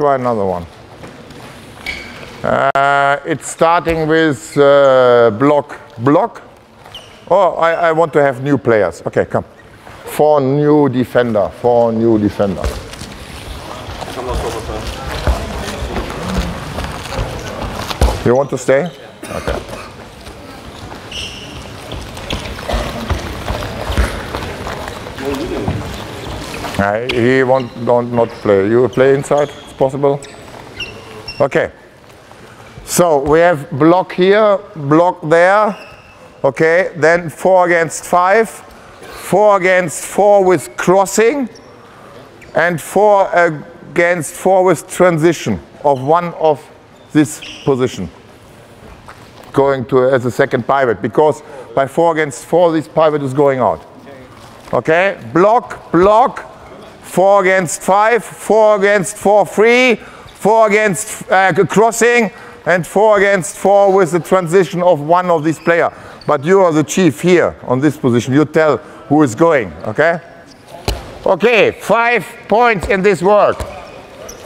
try another one. Uh, it's starting with uh, block. Block? Oh, I, I want to have new players. Okay, come. Four new defender. Four new defender. You want to stay? Okay. Uh, he won't don't not play. You play inside? It's possible. Okay. So we have block here, block there. Okay. Then four against five, four against four with crossing, and four against four with transition of one of this position going to as a second pivot because by four against four this pivot is going out okay block block four against five four against four free four against uh, crossing and four against four with the transition of one of these player but you are the chief here on this position you tell who is going okay okay five points in this work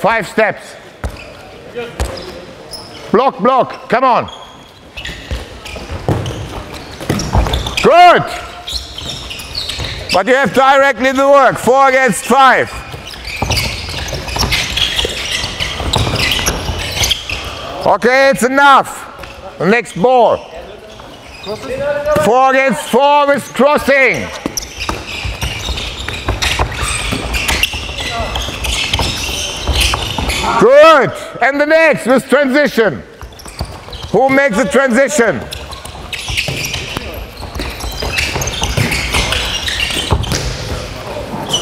five steps Block, block. Come on. Good. But you have directly the work. Four against five. Okay, it's enough. The next ball. Four against four with crossing. Good. And the next with transition. Who makes the transition?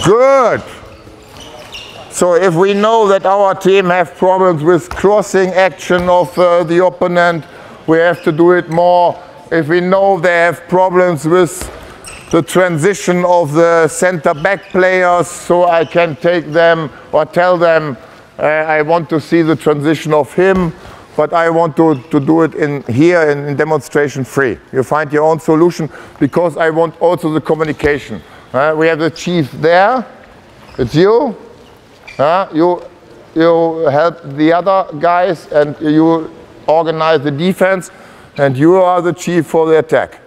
Good. So if we know that our team have problems with crossing action of uh, the opponent, we have to do it more. If we know they have problems with the transition of the center back players, so I can take them or tell them uh, I want to see the transition of him, but I want to, to do it in here in, in demonstration free. You find your own solution because I want also the communication. We have the chief there. It's you. Uh, you, you help the other guys and you organize the defense and you are the chief for the attack.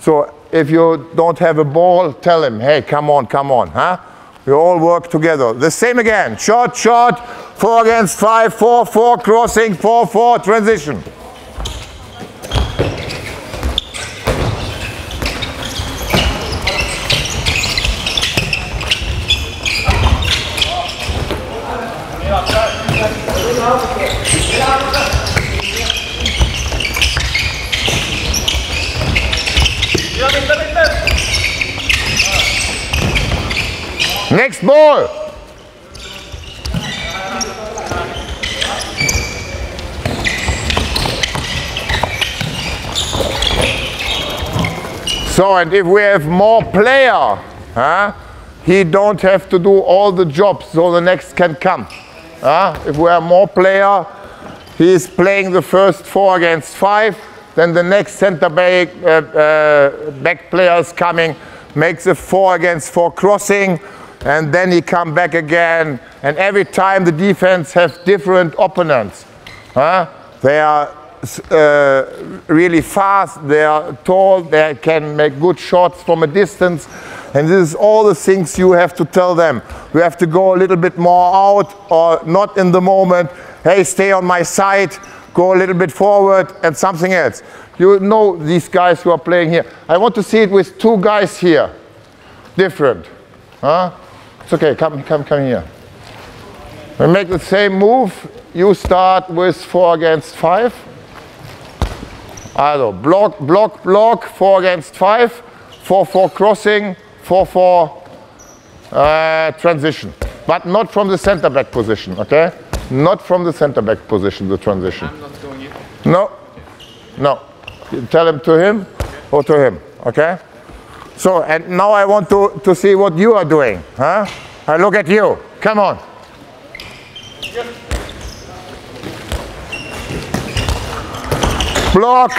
So if you don't have a ball, tell him, hey, come on, come on. Huh? We all work together. The same again. Short, short, four against five, four, four, crossing, four, four, transition. Ball. So, and if we have more player, huh, he don't have to do all the jobs, so the next can come. Huh? If we have more player, he is playing the first four against five, then the next center back, uh, uh, back player is coming, makes a four against four crossing, and then he come back again. And every time the defense have different opponents. Huh? They are uh, really fast, they are tall, they can make good shots from a distance. And this is all the things you have to tell them. You have to go a little bit more out or not in the moment. Hey, stay on my side, go a little bit forward and something else. You know these guys who are playing here. I want to see it with two guys here. Different. Huh? It's okay, come, come, come here. We make the same move. You start with four against five. Also, block, block, block, four against five, four, four crossing, four, four uh, transition. But not from the center back position, okay? Not from the center back position, the transition. I'm not going in. No, no. You tell him to him or to him, okay? So, and now I want to, to see what you are doing, huh? I look at you. Come on. Block,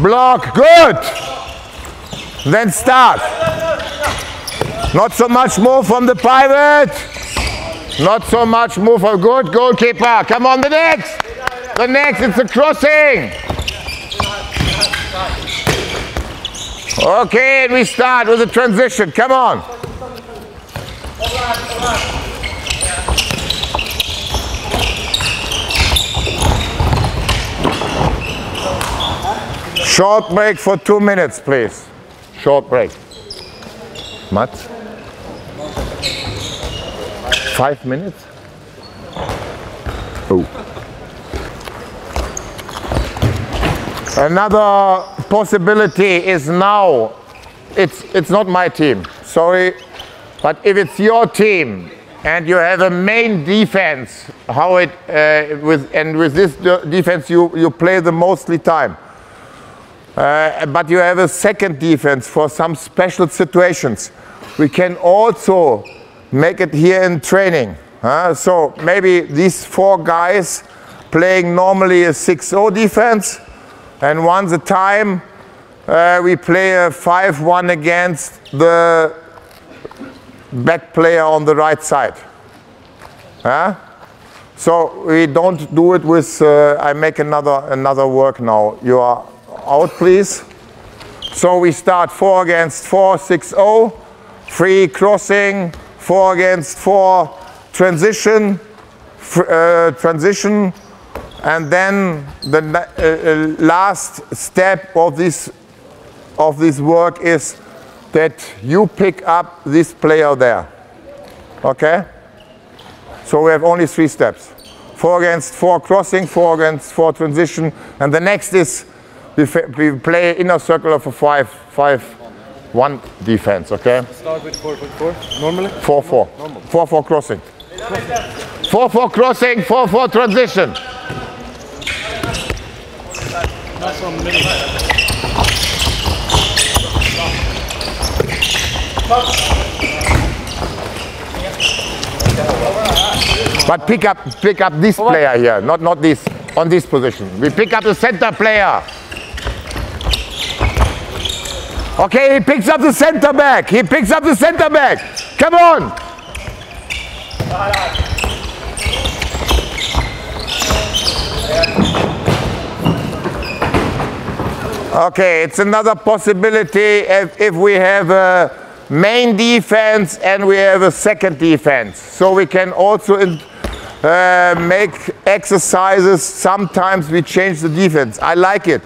block, good. Then start. Not so much more from the pivot. Not so much move for good goalkeeper. Come on, the next. The next, it's a crossing. Okay, we start with the transition. Come on. Short break for two minutes, please. Short break. Mats? Five minutes? Oh. Another possibility is now, it's, it's not my team, sorry, but if it's your team and you have a main defense, how it, uh, with, and with this defense you, you play the mostly time, uh, but you have a second defense for some special situations. We can also make it here in training. Uh, so maybe these four guys playing normally a 6-0 defense, and once a time uh, we play a 5-1 against the back player on the right side. Uh, so we don't do it with, uh, I make another, another work now. You are out, please. So we start 4 against 4, 6, 0. Free crossing, 4 against 4, transition, uh, transition, and then the uh, uh, last step of this, of this work is that you pick up this player there. Okay? So we have only three steps. Four against four crossing, four against four transition, and the next is we, we play inner circle of a five, five, one defense, okay? Start with 4.4, normally? 4 4. 4 4 crossing. 4 4 crossing, 4 4 transition. But pick up, pick up this player here, not not this on this position. We pick up the center player. Okay, he picks up the center back. He picks up the center back. Come on. Okay, it's another possibility if, if we have a main defense and we have a second defense. So we can also in, uh, make exercises. Sometimes we change the defense. I like it.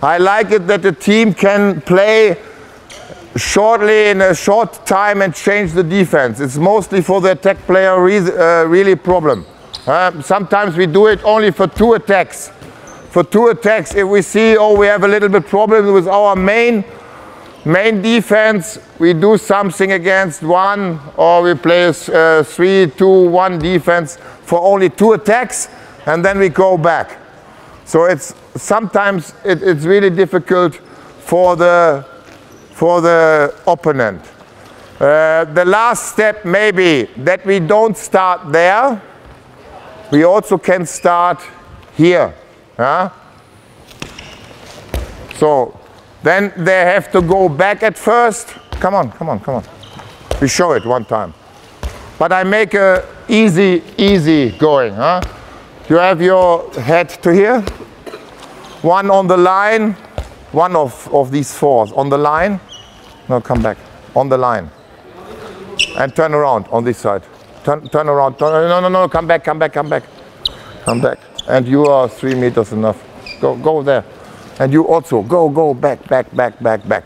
I like it that the team can play shortly in a short time and change the defense. It's mostly for the attack player re uh, really problem. Uh, sometimes we do it only for two attacks. For two attacks, if we see, oh, we have a little bit problem with our main main defense, we do something against one, or we play a uh, three, two, one defense for only two attacks, and then we go back. So it's sometimes it, it's really difficult for the for the opponent. Uh, the last step maybe that we don't start there. We also can start here. Huh? So then they have to go back at first. Come on, come on, come on. We show it one time. But I make a easy, easy going. Huh? You have your head to here, one on the line, one of, of these fours on the line. No, come back, on the line. And turn around on this side. Turn, turn around, turn, no, no, no, come back, come back, come back. Come back. And you are three meters enough. Go, go there. And you also, go, go, back, back, back, back, back.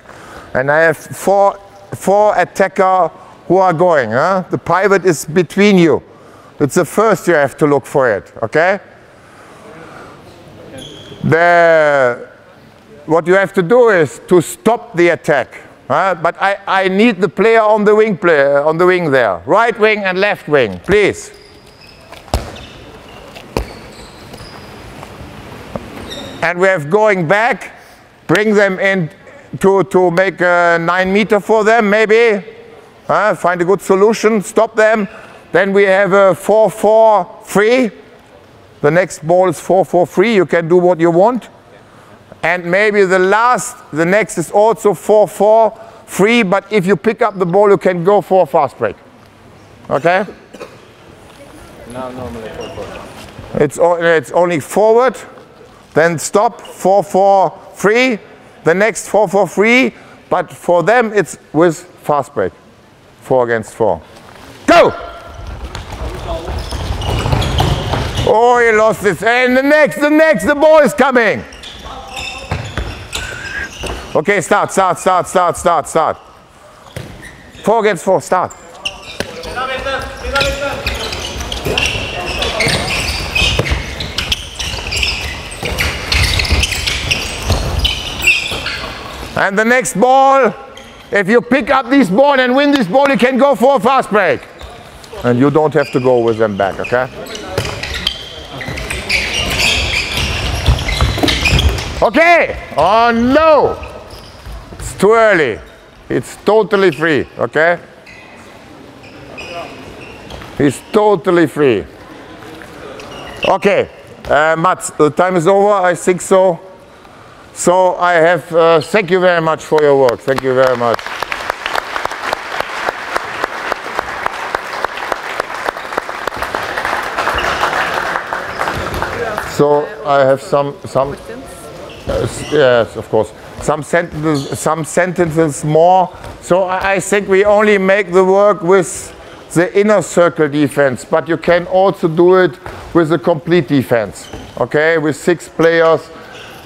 And I have four, four attacker who are going. Huh? The pivot is between you. It's the first you have to look for it, okay? The, what you have to do is to stop the attack. But I, I need the player on the wing player on the wing there. Right wing and left wing, please. And we have going back, bring them in to, to make a nine meter for them, maybe. Uh, find a good solution, stop them, then we have a 4-4-3. The next ball is 4-4-3. You can do what you want. And maybe the last, the next is also 4-4-3. But if you pick up the ball, you can go for a fast break. Okay? Now normally 4 4. It's, it's only forward, then stop, 4 4 3, the next 4 4 3, but for them it's with fast break. 4 against 4. Go! Oh, he lost it. And the next, the next, the ball is coming. Okay, start, start, start, start, start, start. 4 against 4, start. And the next ball, if you pick up this ball and win this ball, you can go for a fast break. And you don't have to go with them back, okay? Okay. Oh no. It's too early. It's totally free, okay? It's totally free. Okay. Uh, Mats, the time is over. I think so. So I have, uh, thank you very much for your work. Thank you very much. So I have some, some, Yes, yes, of course. Some sentences, some sentences more. So I I think we only make the work with the inner circle defense, but you can also do it with a complete defense. Okay, with six players,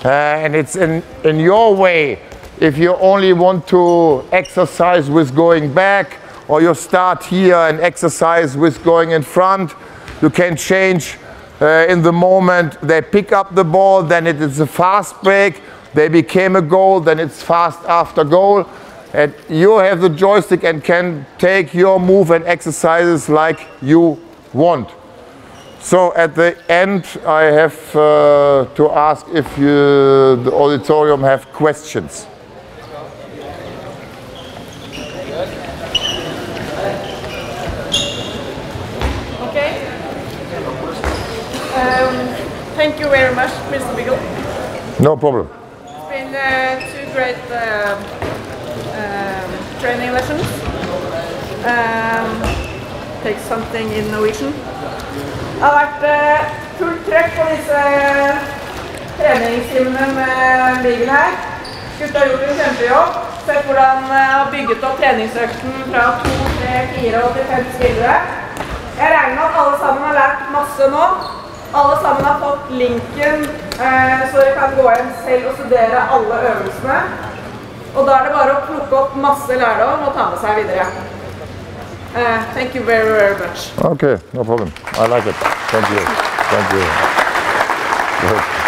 uh, and it's in in your way. If you only want to exercise with going back, or you start here and exercise with going in front, you can change uh, in the moment they pick up the ball, then it is a fast break. They became a goal, then it's fast after goal. And you have the joystick and can take your move and exercises like you want. So at the end, I have uh, to ask if you, the auditorium have questions. Okay. Um, thank you very much, Mr. Biggle. No problem. It's been uh, two great um, um, training lessons. Um, take something in Norwegian. Det har vært uh, fullt trøkk på disse treningstimene med Bigel her. Gutta har gjort en kjempejobb. Sett hvordan jeg har bygget opp treningsøkten fra 2, 3, 4 og til 5 spillere. Jeg regner med at alle sammen har lært masse nå. Alle sammen har fått linken, eh, så dere kan gå hjem selv og studere alle øvelsene. Og da er det bare å plukke opp masse lærdom og ta med seg videre. Eh, thank you very, very much. Okay, no problem. I like it. Thank you. Thank you. Good. Thank you.